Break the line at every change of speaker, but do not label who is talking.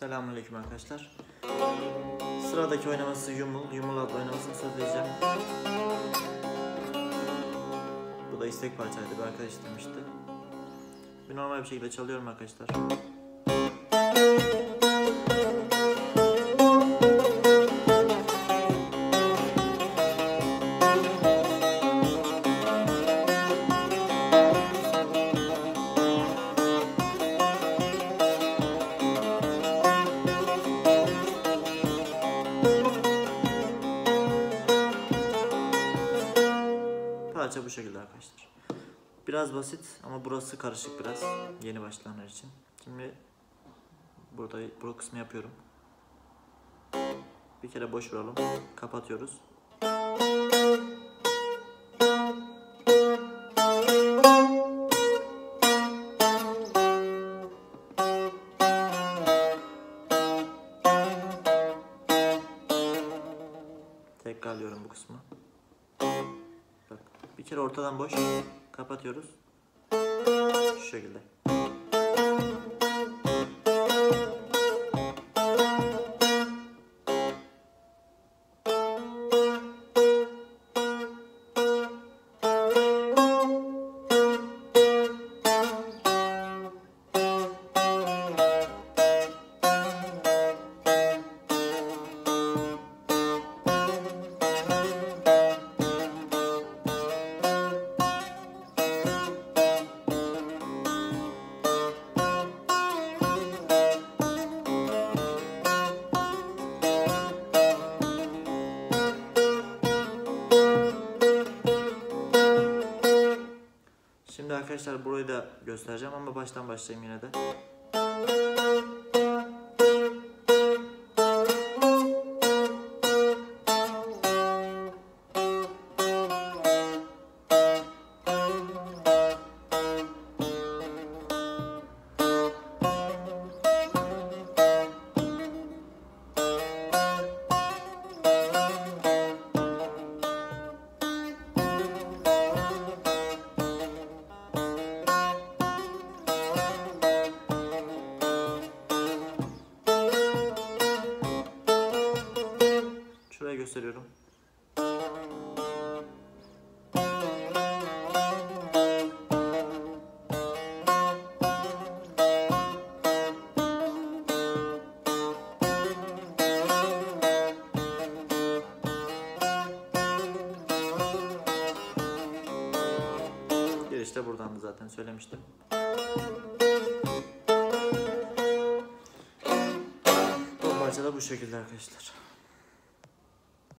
Selamünaleyküm arkadaşlar. Sıradaki oynaması Yumul. Yumul adlı oynamasını söyleyeceğim. Bu da istek parçaydı. Bir arkadaş istemişti. Bir normal bir şekilde çalıyorum arkadaşlar. Parça bu şekilde arkadaşlar. Biraz basit ama burası karışık biraz. Yeni başlayanlar için. Şimdi burada bu kısmı yapıyorum. Bir kere boş vuralım. Kapatıyoruz. Tekrarlıyorum bu kısmı. Kere ortadan boş kapatıyoruz. Şu şekilde. Arkadaşlar burayı da göstereceğim ama baştan başlayayım yine de. Giriş de buradandı zaten söylemiştim. Bu parça da bu şekilde arkadaşlar.